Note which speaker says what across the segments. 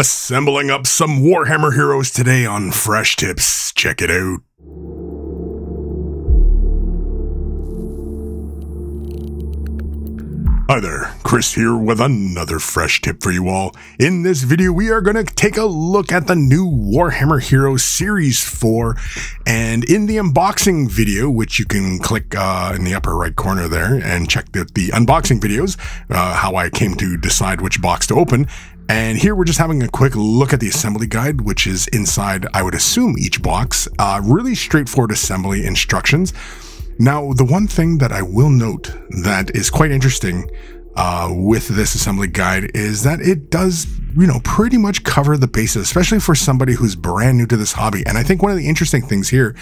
Speaker 1: Assembling up some Warhammer heroes today on Fresh Tips. Check it out. Hi there, Kris here with another fresh tip for you all. In this video, we are going to take a look at the new Warhammer Heroes Series 4. And in the unboxing video, which you can click uh, in the upper right corner there and check the, the unboxing videos, uh, how I came to decide which box to open. And here we're just having a quick look at the assembly guide, which is inside, I would assume, each box. Uh, really straightforward assembly instructions. Now, the one thing that I will note that is quite interesting uh, with this assembly guide is that it does, you know, pretty much cover the bases, especially for somebody who's brand new to this hobby. And I think one of the interesting things here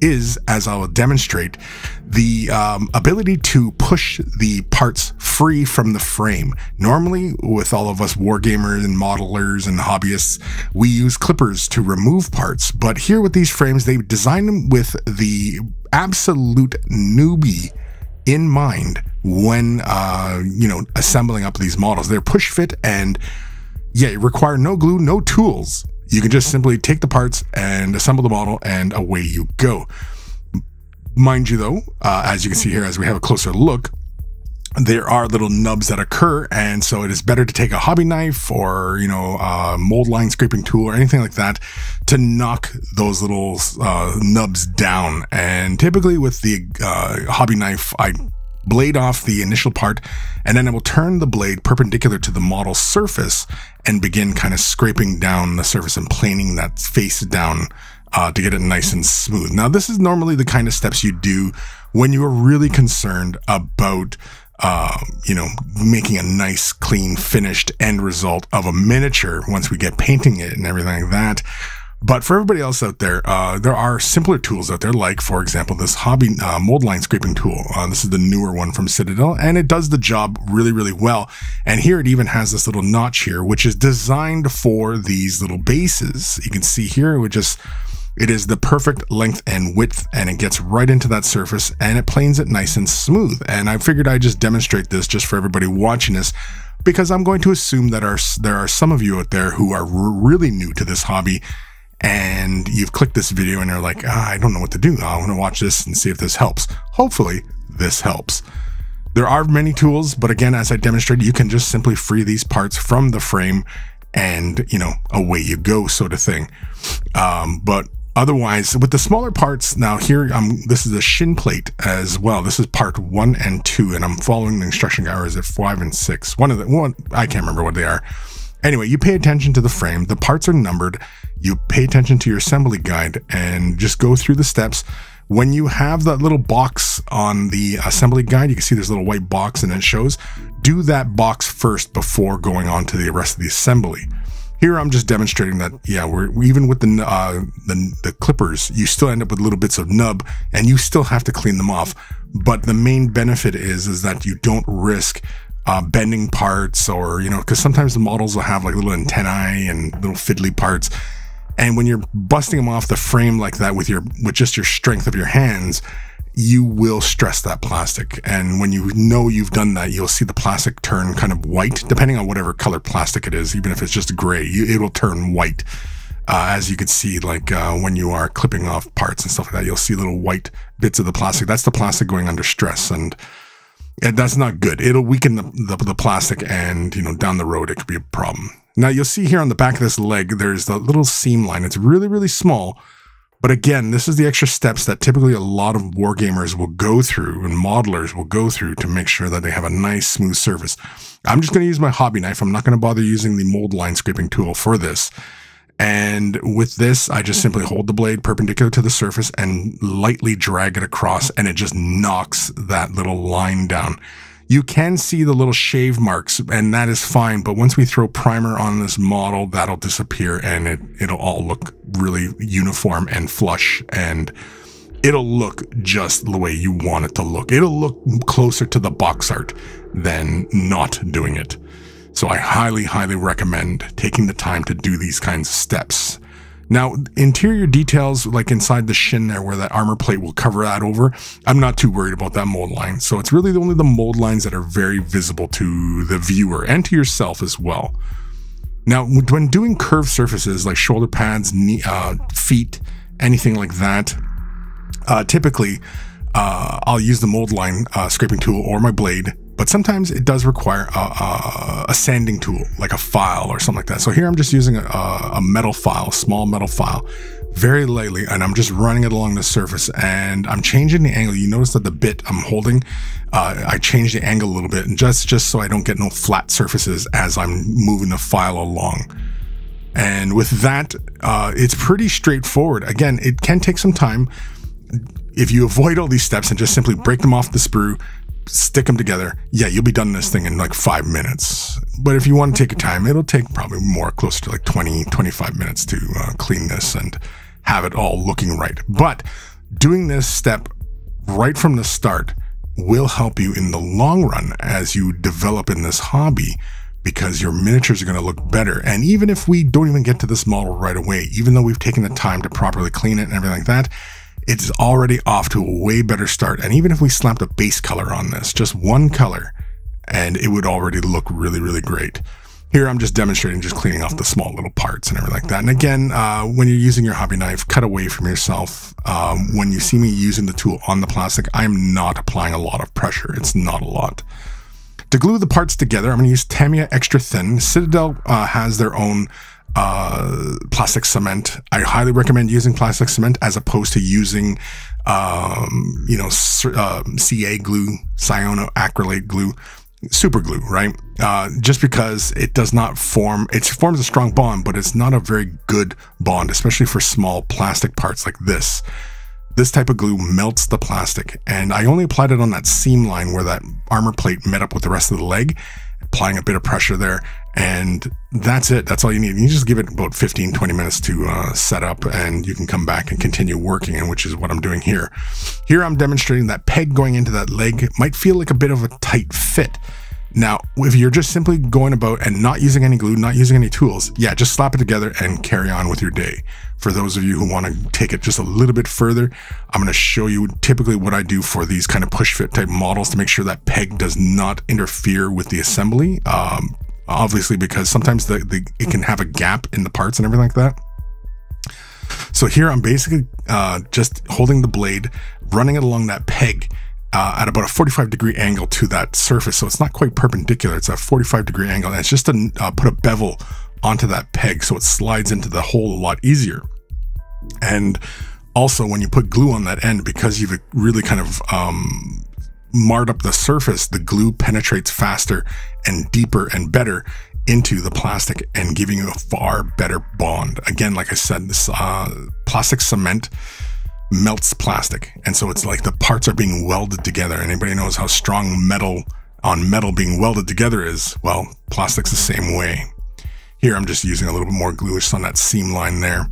Speaker 1: is, as I'll demonstrate, the um, ability to push the parts free from the frame. Normally, with all of us wargamers and modelers and hobbyists, we use clippers to remove parts. But here with these frames, they design them with the absolute newbie in mind when uh, you know assembling up these models. They're push fit and yeah, require no glue, no tools. You can just simply take the parts and assemble the model, and away you go. Mind you, though, uh, as you can see here, as we have a closer look, there are little nubs that occur, and so it is better to take a hobby knife or you know a mold line scraping tool or anything like that to knock those little uh, nubs down. And typically with the uh, hobby knife, I blade off the initial part, and then I will turn the blade perpendicular to the model surface and begin kind of scraping down the surface and planing that face down uh, to get it nice and smooth. Now, this is normally the kind of steps you do when you are really concerned about uh, you know, making a nice, clean, finished end result of a miniature once we get painting it and everything like that. But for everybody else out there, uh, there are simpler tools out there, like, for example, this hobby uh, mold line scraping tool. Uh, this is the newer one from Citadel, and it does the job really, really well. And here it even has this little notch here, which is designed for these little bases. You can see here, it would just, it is the perfect length and width, and it gets right into that surface, and it planes it nice and smooth. And I figured I'd just demonstrate this just for everybody watching this because I'm going to assume that are, there are some of you out there who are really new to this hobby and you've clicked this video and you're like, ah, I don't know what to do. I want to watch this and see if this helps. Hopefully, this helps. There are many tools, but again, as I demonstrated, you can just simply free these parts from the frame and, you know, away you go, sort of thing. Um, but otherwise, with the smaller parts, now here, um, this is a shin plate as well. This is part one and two, and I'm following the instruction guides at five and six. One of the one, I can't remember what they are. Anyway, you pay attention to the frame. The parts are numbered. You pay attention to your assembly guide and just go through the steps. When you have that little box on the assembly guide, you can see there's a little white box and it shows. Do that box first before going on to the rest of the assembly. Here I'm just demonstrating that, yeah, we're even with the, uh, the, the clippers, you still end up with little bits of nub and you still have to clean them off. But the main benefit is, is that you don't risk uh, bending parts or, you know, because sometimes the models will have like little antennae and little fiddly parts. And when you're busting them off the frame like that with your, with just your strength of your hands, you will stress that plastic. And when you know you've done that, you'll see the plastic turn kind of white, depending on whatever color plastic it is. Even if it's just gray, you, it will turn white. Uh, as you can see, like uh, when you are clipping off parts and stuff like that, you'll see little white bits of the plastic. That's the plastic going under stress. And and that's not good. It'll weaken the, the, the, plastic and, you know, down the road, it could be a problem. Now you'll see here on the back of this leg, there's the little seam line. It's really, really small. But again, this is the extra steps that typically a lot of wargamers will go through and modelers will go through to make sure that they have a nice smooth surface. I'm just going to use my hobby knife. I'm not going to bother using the mold line scraping tool for this. And with this, I just simply hold the blade perpendicular to the surface and lightly drag it across and it just knocks that little line down. You can see the little shave marks and that is fine. But once we throw primer on this model, that'll disappear and it, it'll all look really uniform and flush and it'll look just the way you want it to look. It'll look closer to the box art than not doing it. So I highly, highly recommend taking the time to do these kinds of steps. Now, interior details, like inside the shin there where that armor plate will cover that over, I'm not too worried about that mold line. So it's really only the mold lines that are very visible to the viewer and to yourself as well. Now, when doing curved surfaces like shoulder pads, knee, uh, feet, anything like that, uh, typically uh, I'll use the mold line uh, scraping tool or my blade, but sometimes it does require a, a, a, sanding tool, like a file or something like that. So here I'm just using a, a metal file, small metal file, very lightly, and I'm just running it along the surface and I'm changing the angle. You notice that the bit I'm holding, uh, I change the angle a little bit and just, just so I don't get no flat surfaces as I'm moving the file along. And with that, uh, it's pretty straightforward. Again, it can take some time. If you avoid all these steps and just simply break them off the sprue, stick them together, yeah, you'll be done this thing in like five minutes. But if you want to take your time, it'll take probably more closer to like 20, 25 minutes to uh, clean this and have it all looking right. But doing this step right from the start will help you in the long run as you develop in this hobby because your miniatures are going to look better. And even if we don't even get to this model right away, even though we've taken the time to properly clean it and everything like that, it's already off to a way better start. And even if we slapped a base color on this, just one color, and it would already look really, really great. Here I'm just demonstrating just cleaning off the small little parts and everything like that. And again, uh, when you're using your hobby knife, cut away from yourself. Um, when you see me using the tool on the plastic, I'm not applying a lot of pressure. It's not a lot. To glue the parts together, I'm going to use Tamiya Extra Thin. Citadel uh, has their own uh, plastic cement. I highly recommend using plastic cement as opposed to using, um, you know, uh, CA glue, cyanoacrylate glue, super glue, right? Uh, just because it does not form, it forms a strong bond, but it's not a very good bond, especially for small plastic parts like this. This type of glue melts the plastic, and I only applied it on that seam line where that armor plate met up with the rest of the leg, applying a bit of pressure there, and that's it. That's all you need. You just give it about 15, 20 minutes to uh, set up, and you can come back and continue working, and which is what I'm doing here. Here I'm demonstrating that peg going into that leg might feel like a bit of a tight fit. Now, if you're just simply going about and not using any glue, not using any tools, yeah, just slap it together and carry on with your day. For those of you who want to take it just a little bit further, I'm going to show you typically what I do for these kind of push fit type models to make sure that peg does not interfere with the assembly. Um, obviously, because sometimes the, the it can have a gap in the parts and everything like that. So here I'm basically uh, just holding the blade, running it along that peg uh, at about a 45 degree angle to that surface. So it's not quite perpendicular. It's a 45 degree angle. And it's just to uh, put a bevel onto that peg so it slides into the hole a lot easier. And also when you put glue on that end, because you've really kind of um, marred up the surface, the glue penetrates faster and deeper and better into the plastic and giving you a far better bond. Again, like I said, this uh, plastic cement melts plastic. And so it's like the parts are being welded together. Anybody knows how strong metal on metal being welded together is? Well, plastic's the same way. Here, I'm just using a little bit more glue just on that seam line there.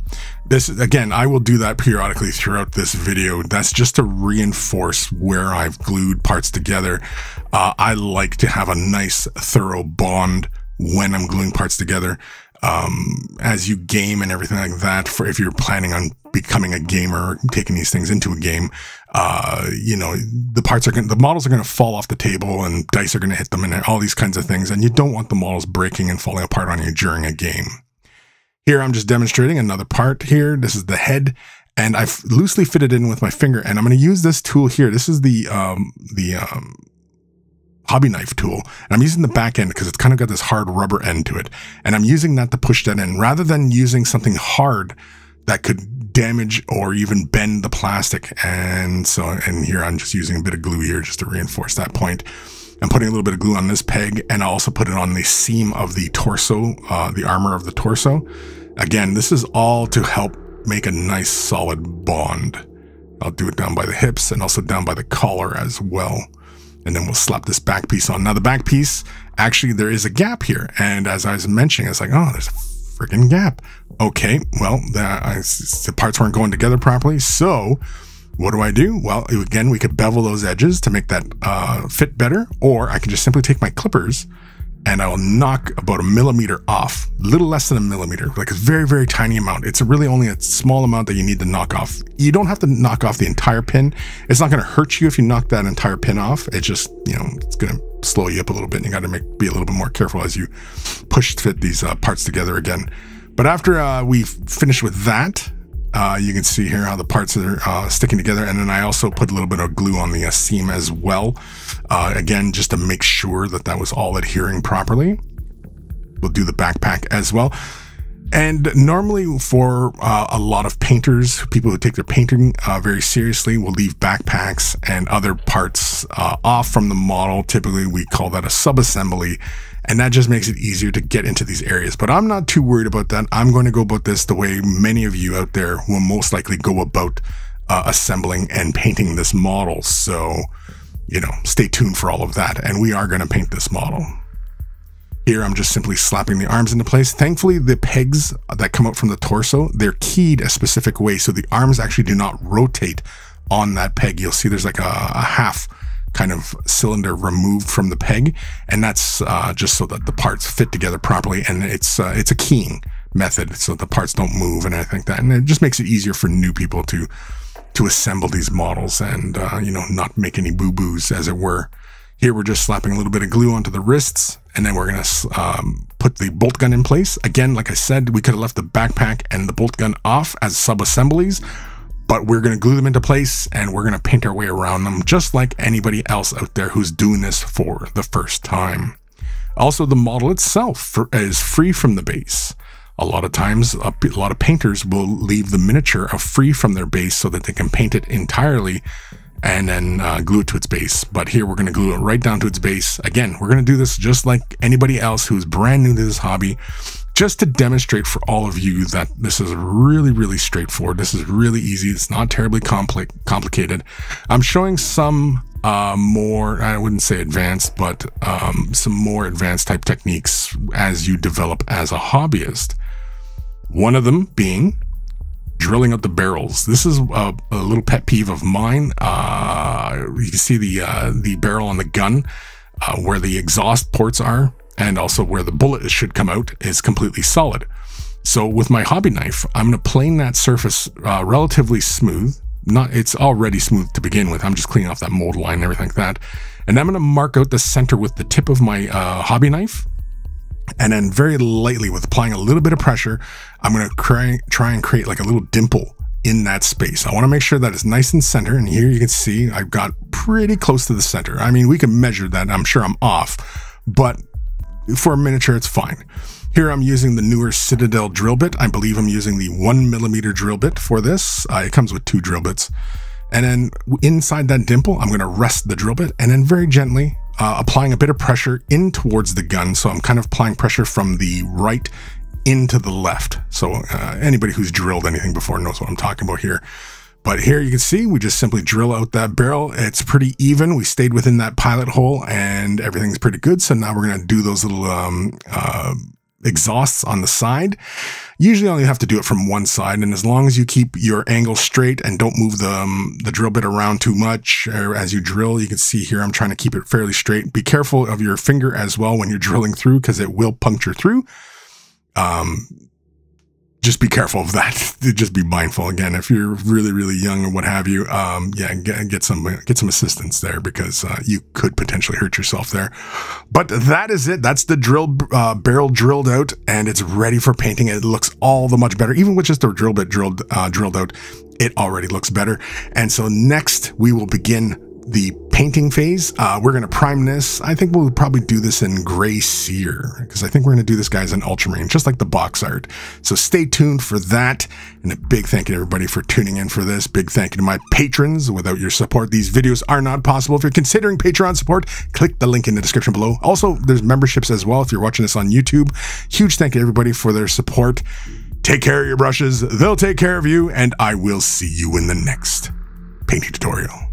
Speaker 1: This, again, I will do that periodically throughout this video. That's just to reinforce where I've glued parts together. Uh, I like to have a nice, thorough bond when I'm gluing parts together um, as you game and everything like that for if you're planning on becoming a gamer taking these things into a game, uh, you know, the parts are going the models are going to fall off the table and dice are going to hit them and all these kinds of things. And you don't want the models breaking and falling apart on you during a game. Here, I'm just demonstrating another part here. This is the head and I've loosely fitted it in with my finger and I'm going to use this tool here. This is the, um, the, um, hobby knife tool. And I'm using the back end because it's kind of got this hard rubber end to it. And I'm using that to push that in rather than using something hard that could damage or even bend the plastic. And so, and here I'm just using a bit of glue here just to reinforce that point. I'm putting a little bit of glue on this peg and I also put it on the seam of the torso, uh, the armor of the torso. Again, this is all to help make a nice solid bond. I'll do it down by the hips and also down by the collar as well and then we'll slap this back piece on. Now the back piece, actually there is a gap here. And as I was mentioning, it's like, oh, there's a freaking gap. Okay, well, the, I, the parts weren't going together properly. So what do I do? Well, again, we could bevel those edges to make that uh, fit better, or I can just simply take my clippers and I will knock about a millimeter off, a little less than a millimeter, like a very, very tiny amount. It's really only a small amount that you need to knock off. You don't have to knock off the entire pin. It's not going to hurt you if you knock that entire pin off. It's just, you know, it's going to slow you up a little bit and you got to make be a little bit more careful as you push fit these uh, parts together again. But after uh, we finished with that, uh, you can see here how the parts are uh, sticking together. And then I also put a little bit of glue on the uh, seam as well. Uh, again, just to make sure that that was all adhering properly. We'll do the backpack as well. And normally, for uh, a lot of painters, people who take their painting uh, very seriously will leave backpacks and other parts uh, off from the model. Typically, we call that a subassembly, and that just makes it easier to get into these areas. But I'm not too worried about that. I'm going to go about this the way many of you out there will most likely go about uh, assembling and painting this model. So, you know, stay tuned for all of that. And we are going to paint this model. Here, I'm just simply slapping the arms into place. Thankfully, the pegs that come out from the torso, they're keyed a specific way, so the arms actually do not rotate on that peg. You'll see there's like a, a half kind of cylinder removed from the peg, and that's uh, just so that the parts fit together properly. And it's uh, it's a keying method, so the parts don't move and I think that. And it just makes it easier for new people to to assemble these models and uh, you know not make any boo boos, as it were. Here we're just slapping a little bit of glue onto the wrists, and then we're going to um, put the bolt gun in place. Again, like I said, we could have left the backpack and the bolt gun off as sub-assemblies, but we're going to glue them into place and we're going to paint our way around them just like anybody else out there who's doing this for the first time. Also, the model itself is free from the base. A lot of times, a lot of painters will leave the miniature free from their base so that they can paint it entirely and then uh, glue it to its base. But here we're going to glue it right down to its base. Again, we're going to do this just like anybody else who's brand new to this hobby, just to demonstrate for all of you that this is really, really straightforward. This is really easy. It's not terribly compli complicated. I'm showing some uh, more, I wouldn't say advanced, but um, some more advanced type techniques as you develop as a hobbyist. One of them being drilling out the barrels. This is a, a little pet peeve of mine. Uh, you can see the uh, the barrel on the gun uh, where the exhaust ports are, and also where the bullet should come out is completely solid. So with my hobby knife, I'm going to plane that surface uh, relatively smooth. Not it's already smooth to begin with. I'm just cleaning off that mold line and everything like that. And I'm going to mark out the center with the tip of my uh, hobby knife and then very lightly with applying a little bit of pressure, I'm going to try, try and create like a little dimple in that space. I want to make sure that it's nice and center. And here you can see I've got pretty close to the center. I mean, we can measure that. I'm sure I'm off, but for a miniature, it's fine. Here I'm using the newer Citadel drill bit. I believe I'm using the one millimeter drill bit for this. Uh, it comes with two drill bits. And then inside that dimple, I'm going to rest the drill bit and then very gently uh, applying a bit of pressure in towards the gun. So I'm kind of applying pressure from the right into the left. So uh, anybody who's drilled anything before knows what I'm talking about here. But here you can see we just simply drill out that barrel. It's pretty even. We stayed within that pilot hole and everything's pretty good. So now we're going to do those little um, uh, exhausts on the side. Usually only have to do it from one side. And as long as you keep your angle straight and don't move the, um, the drill bit around too much as you drill, you can see here, I'm trying to keep it fairly straight. Be careful of your finger as well when you're drilling through because it will puncture through. Um, just be careful of that. just be mindful again. If you're really, really young or what have you, um, yeah, get, get some get some assistance there because uh, you could potentially hurt yourself there. But that is it. That's the drill uh, barrel drilled out, and it's ready for painting. It looks all the much better, even with just the drill bit drilled uh, drilled out. It already looks better. And so next we will begin the painting phase. Uh, we're going to prime this. I think we'll probably do this in Grey Seer because I think we're going to do this guys in ultramarine, just like the box art. So stay tuned for that. And a big thank you to everybody for tuning in for this. Big thank you to my patrons. Without your support, these videos are not possible. If you're considering Patreon support, click the link in the description below. Also, there's memberships as well if you're watching this on YouTube. Huge thank you everybody for their support. Take care of your brushes. They'll take care of you. And I will see you in the next painting tutorial.